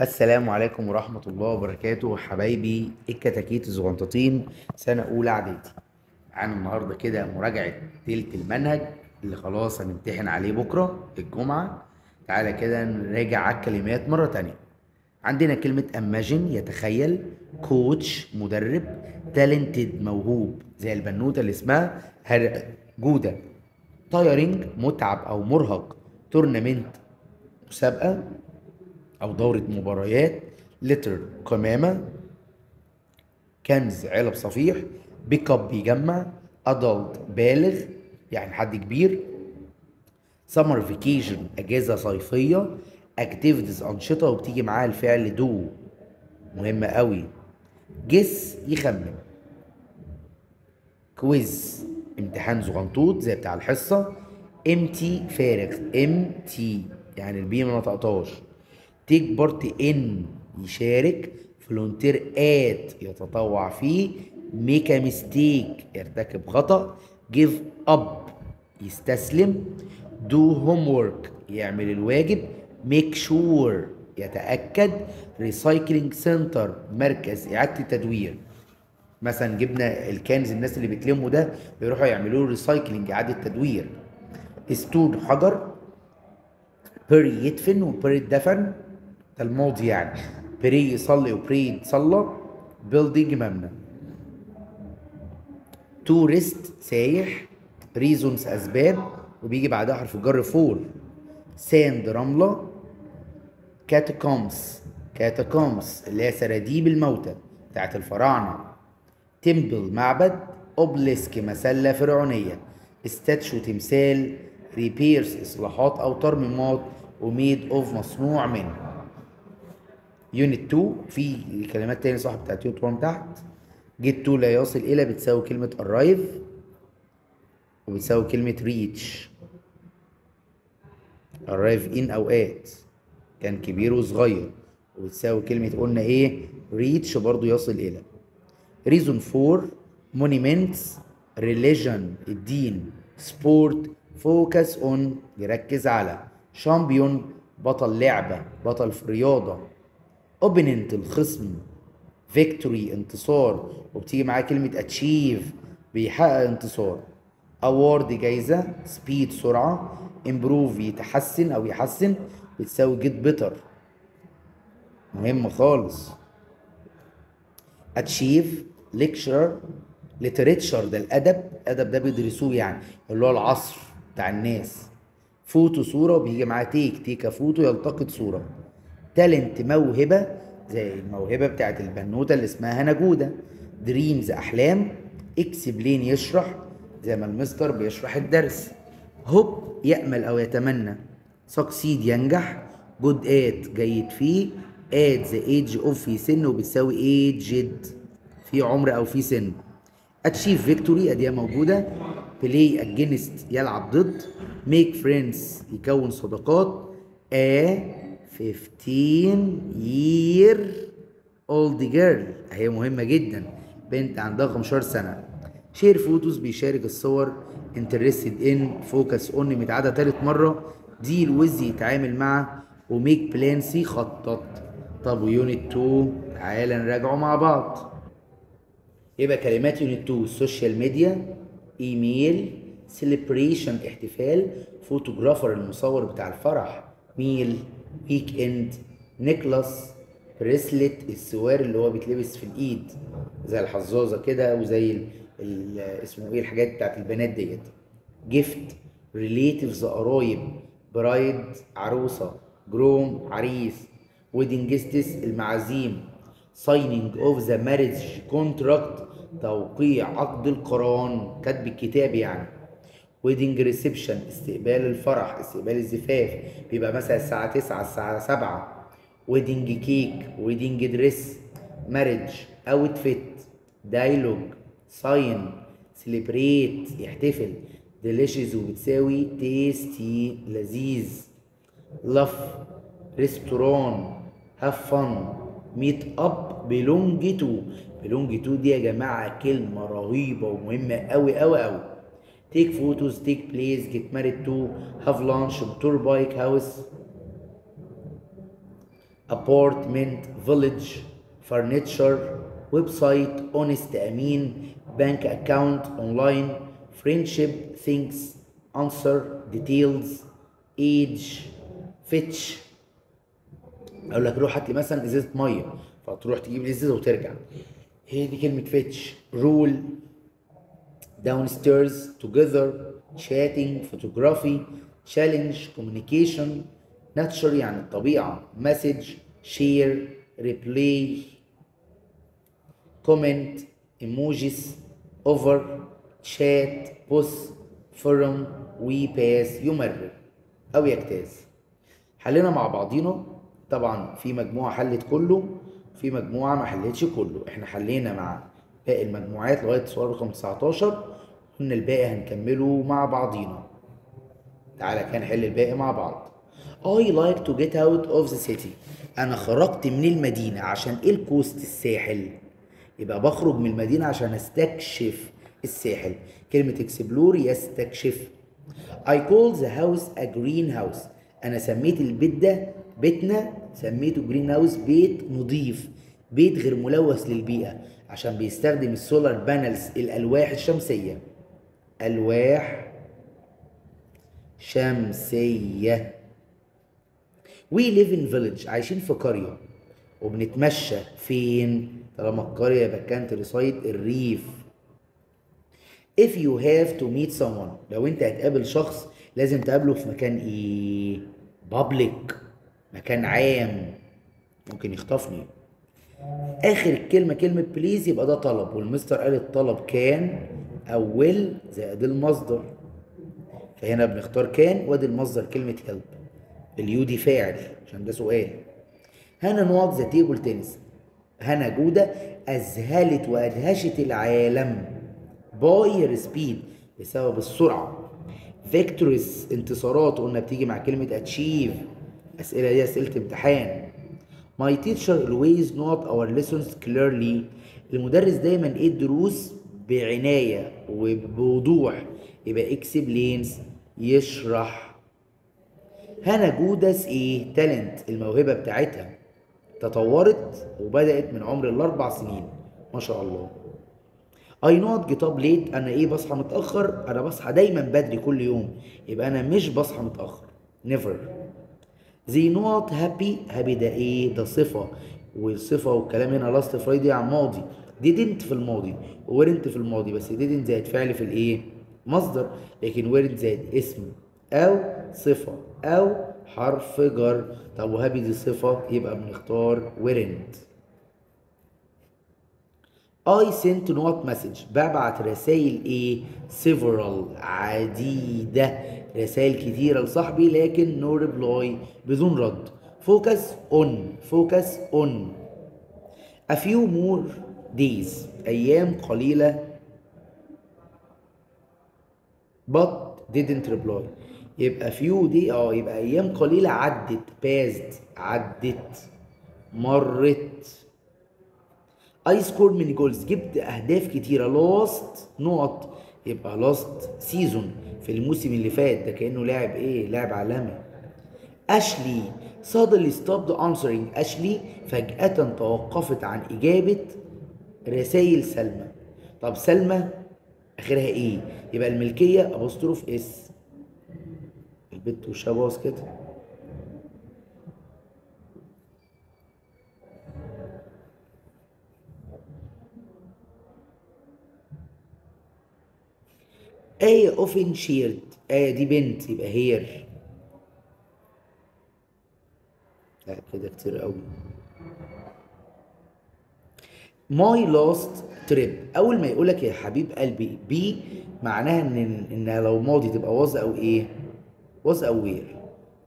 السلام عليكم ورحمة الله وبركاته. حبايبي الكتاكيت الزغنططين سنة أولى إعدادي. معانا النهاردة كده مراجعة تلت المنهج اللي خلاص هنمتحن عليه بكرة الجمعة. تعالى كده نراجع على الكلمات مرة تانية. عندنا كلمة imagine يتخيل coach مدرب talented موهوب زي البنوتة اللي اسمها هر- جودة tiring متعب أو مرهق tournament مسابقة. أو دورة مباريات litter قمامة cans علب صفيح pick up بيجمع adult بالغ يعني حد كبير summer vacation أجازة صيفية activities أنشطة وبتيجي معاها الفعل do مهمه قوي. guess يخمن. quiz امتحان زغنطوط زي بتاع الحصة. empty فارغ. empty يعني ال P ما نطقتهاش take part in يشارك volunteer at يتطوع فيه make a mistake يرتكب خطأ give up يستسلم do homework يعمل الواجب make sure يتأكد recycling center مركز إعادة التدوير. مثلا جبنا الكنز الناس اللي بتلموا ده بيروحوا يعملوا له recycling إعادة تدوير stone حجر bury يدفن و buried يدفن الماضي يعني. pray يصلي و pray يتصلى building مبنى. tourist سايح reasons اسباب وبيجي بعدها حرف الجر for sand رملة. catacombs catacombs اللي هي سراديب الموتى بتاعت الفراعنة. temple معبد. obelisk مسلة فرعونية. statue تمثال. repairs إصلاحات أو ترميمات و made of مصنوع من unit 2 في كلمات تاني صح بتاعت unit 1 تحت. get to لا يصل إلى بتساوي كلمة arrive وبتساوي كلمة reach. Arrive in اوقات كان كبير وصغير وبتساوي كلمة قلنا إيه؟ reach برضو يصل إلى. Reason for monuments religion الدين sport focus on يركز على. Champion بطل لعبة بطل في رياضة. Opponent الخصم victory انتصار وبتيجي معاه كلمة achieve بيحقق انتصار. award جايزة speed سرعة improve يتحسن أو يحسن بتساوي get better. مهم خالص. achieve lecturer literature ده الأدب. الادب ده بيدرسوه يعني اللي هو العصر بتاع الناس. فوتو صورة وبيجي معاه take take a photo يلتقط صورة. talent موهبة زي الموهبة بتاعت البنوتة اللي اسمها هنا جوده dreams احلام explain يشرح زي ما المستر بيشرح الدرس. hope يأمل أو يتمنى. succeed ينجح. good at جيد فيه at the age of في سن وبتساوي aged في عمر أو في سن. achieve victory أدي موجودة. play against يلعب ضد. make friends يكون صداقات. a 15 year old girl. هي مهمة جدا. بنت عندها 15 سنة. share photos بيشارك الصور. interested in focus on متعادة تالت مرة. deal with يتعامل مع. و make plans يخطط طب و unit 2 تعالى نراجعه مع بعض. يبقى كلمات unit 2 ال social media email celebration احتفال. photographer المصور بتاع الفرح. mail weekend necklace bracelet السوار اللي هو بيتلبس في الإيد زي الحظاظة كده وزي اسمه إيه الحاجات بتاعت البنات ديت. gift relatives قرايب bride عروسة groom عريس wedding guests المعازيم signing of the marriage contract توقيع عقد القران كتب الكتاب يعني. wedding reception استقبال الفرح استقبال الزفاف بيبقى مثلا الساعة 9 الساعة 7 wedding cake wedding dress marriage outfit dialogue sign celebrate يحتفل delicious وبتساوي tasty لذيذ. love restaurant have fun meet up belong to belong to دي يا جماعة كلمة رهيبة ومهمة قوي قوي قوي take photos take place get married to have lunch tour bike house apartment village furniture website honest أمين bank account online friendship things answer details age fetch اقول لك روح هات لي مثلا ازازه ميه فتروح تجيب الازازه وترجع هي دي كلمه فيتش رول downstairs together chatting photography challenge communication nature يعني الطبيعة message share replay comment emojis over chat post forum we pass يمرر أو يجتاز حلينا مع بعضينا طبعا في مجموعة حلت كله في مجموعة ما حلتش كله إحنا حلينا مع باقي المجموعات لغاية سؤال رقم 19 قلنا الباقي هنكمله مع بعضينا. تعالى كان نحل الباقي مع بعض. I like to get out of the city. أنا خرجت من المدينة عشان إيه ال coast الساحل. يبقى بخرج من المدينة عشان أستكشف الساحل. كلمة explore يستكشف. I call the house a greenhouse أنا سميت البيت ده بيتنا سميته greenhouse بيت نظيف بيت غير ملوث للبيئة. عشان بيستخدم ال solar panels الألواح الشمسية. ألواح شمسية. We live in village عايشين في قرية وبنتمشى فين؟ طالما القرية يبقى country الريف. If you have to meet someone لو انت هتقابل شخص لازم تقابله في مكان إيه؟ public مكان عام. ممكن يخطفني. آخر الكلمة كلمة please يبقى ده طلب. والمستر قال الطلب can أو will زائد المصدر. فهنا بنختار can وأدي المصدر كلمة help ال you دي فاعل عشان ده سؤال. هنا نقط the table tennis هنا جودة أذهلت وأدهشت العالم by her speed بسبب السرعة. victories انتصارات قلنا بتيجي مع كلمة achieve أسئلة دي أسئلة امتحان. My teacher always نقط our lessons clearly. المدرس دايما إيه الدروس بعناية وبوضوح. يبقى explains يشرح. هنا جودس إيه talent الموهبة بتاعتها. تطورت وبدأت من عمر الأربع سنين. ما شاء الله. I not get up late أنا إيه بصحى متأخر. أنا بصحى دايما بدري كل يوم. يبقى أنا مش بصحى متأخر. never they not happy happy ده إيه ده صفه والصفه والكلام هنا last Friday عن ماضي. Didn't في الماضي. weren't في الماضي بس didn't زائد فعل في الايه؟ مصدر. لكن weren't زائد اسم. أو صفه أو حرف جر. طب وهابي دي صفه يبقى بنختار ورنت I sent not message. ببعت رسائل إيه؟ several. عديدة. رسائل كتيرة لصاحبي لكن no reply بدون رد. Focus on. Focus on. A few more days. أيام قليلة. But didn't reply. يبقى few دي آه يبقى أيام قليلة عدت. Past عدت. مرت. I score many goals جبت اهداف كتيرة. last نقط. يبقى last season في الموسم اللي فات. ده كأنه لاعب إيه؟ لاعب عالمي. Ashley suddenly stopped answering Ashley فجأة توقفت عن إجابة رسائل سلمى. طب سلمى آخرها إيه؟ يبقى الملكية apostrophe s. البت وشها بص كده. آية often shared آية دي بنت يبقى her لا كده كتير قوي. my last trip أول ما يقولك يا حبيب قلبي be معناها ان إن لو ماضي تبقى was أو إيه was أو were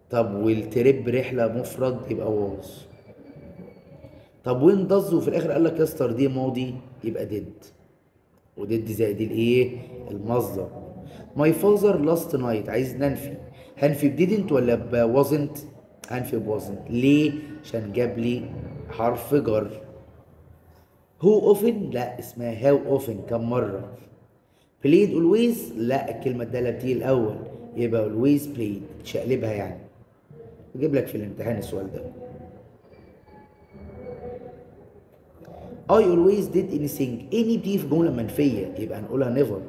طب وال trip رحلة مفرد يبقى was طب when does وفي الآخر قال لك yesterday ماضي يبقى did و did زائد الايه؟ المصدر. my father last night عايز ننفي. هنفي ب didn't ولا ب wasn't هنفي ب wasn't ليه؟ عشان جاب لي حرف جر. how often لا اسمها how often كم مرة؟ played always لا الكلمة الداله بتيجي الأول. يبقى always played تشقلبها يعني. أجيب لك في الامتحان السؤال ده. I always did anything any بتيجي في جملة منفية يبقى هنقولها never.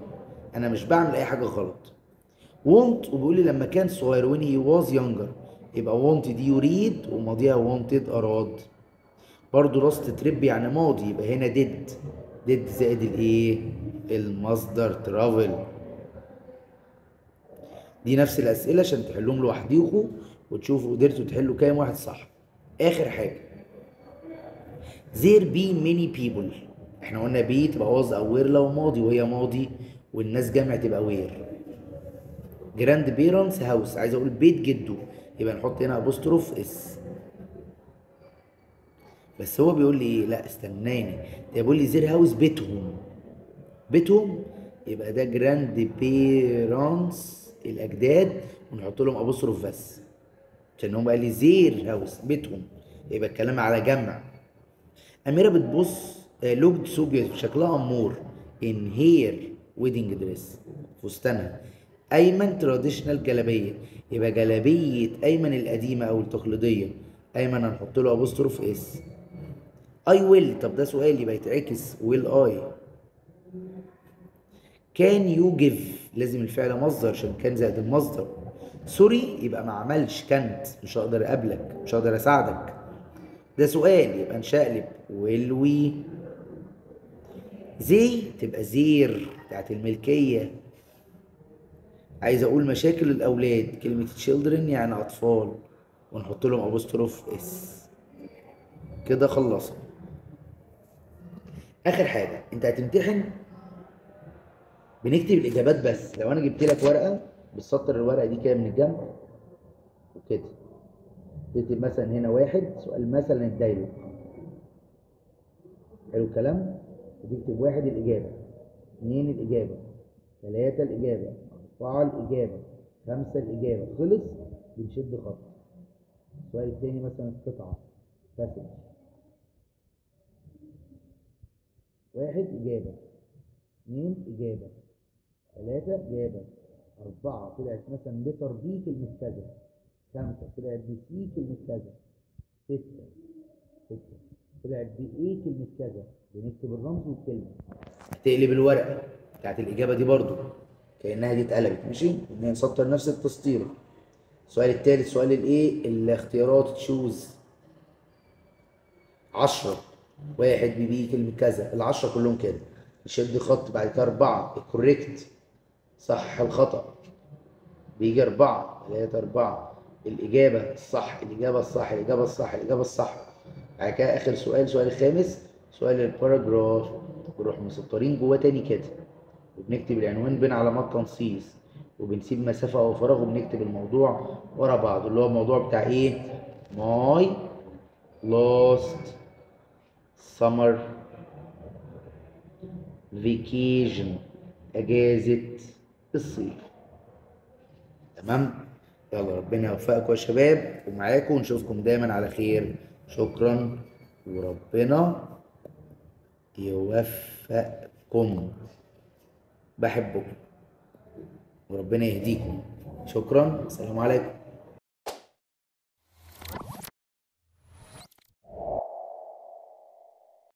أنا مش بعمل أي حاجة غلط. Want وبيقول لي لما كان صغير when he was younger يبقى want دي يريد وماضيها wanted أراد. برضو last trip يعني ماضي يبقى هنا did. did زائد الايه؟ المصدر travel. دي نفس الأسئلة عشان تحلوهم لوحديكوا وتشوفوا قدرتوا تحلوا كام واحد صح. آخر حاجة. There be many people. إحنا قلنا be تبقى was أو were لو ماضي وهي ماضي والناس جمع تبقى were grandparents house عايز أقول بيت جده. يبقى نحط هنا apostrophe s بس هو بيقول لي إيه لا استناني. ده بيقول لي their house بيتهم. بيتهم. يبقى ده grandparents الأجداد ونحط لهم apostrophe بس عشان هم قال لي their house بيتهم. يبقى الكلام على جمع. أميرة بتبص looked so beautiful شكلها أمور in her wedding dress فستانها. أيمن traditional جلابية. يبقى جلابية أيمن القديمة أو التقليدية. أيمن هنحط له apostrophe s. I will طب ده سؤال يبقى يتعكس. will I can you give لازم الفعل مصدر عشان can زائد المصدر. sorry يبقى ما عملش كانت مش هقدر أقابلك مش هقدر أساعدك. ده سؤال يبقى نشقلب. will we they تبقى their بتاعت الملكية. عايز أقول مشاكل الأولاد كلمة children يعني أطفال. ونحط لهم apostrophe s كده خلصنا. آخر حاجة أنت هتمتحن بنكتب الإجابات بس. لو أنا جبت لك ورقة بتسطر الورقة دي كده من الجنب وكده. تكتب مثلا هنا واحد سؤال مثلا ال dialogue حلو الكلام؟ وتكتب واحد الإجابة. اثنين الإجابة. ثلاثة الإجابة. أربعة الإجابة. خمسة الإجابة. خلص؟ بنشد خط. السؤال التاني مثلا قطعة. passage واحد إجابة. اثنين إجابة. ثلاثة إجابة. أربعة. طلعت مثلا letter b كلمة كذا. خمسة طلعت سي كلمة كذا؟ ستة. ستة. طلعت b إيه كلمة كذا؟ بنكتب الرمز والكلمة. هتقلب الورقة بتاعت الإجابة دي برضو كأنها دي اتقلبت ماشي؟ نسطر نفس التسطير السؤال التالت سؤال الإيه؟ الاختيارات choose عشرة. واحد b كلمة كذا. العشرة كلهم كده. نشد خط بعد كده أربعة. ال correct صح الخطأ. بيجي أربعة ثلاثة أربعة. الإجابة الصح الإجابة الصح الإجابة الصح الإجابة الصح. بعد كده آخر سؤال سؤال الخامس سؤال ال paragraph. بنروح مسطرين جواه تاني كده وبنكتب العنوان بين علامات تنصيص. وبنسيب مسافة أو فراغ وبنكتب الموضوع ورا بعض اللي هو الموضوع بتاع إيه؟ My last summer vacation. أجازة الصيف. تمام؟ يلا ربنا يوفقكم يا شباب ومعاكم ونشوفكم دايما على خير. شكرا. وربنا يوفقكم. بحبكم. وربنا يهديكم. شكرا. السلام عليكم.